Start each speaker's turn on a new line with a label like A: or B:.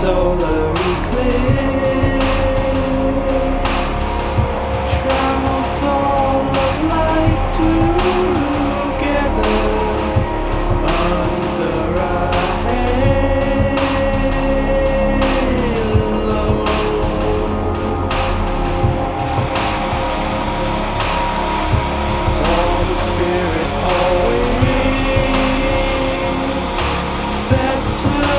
A: solar eclipse shrouds all of light together under a halo. Holy Spirit always better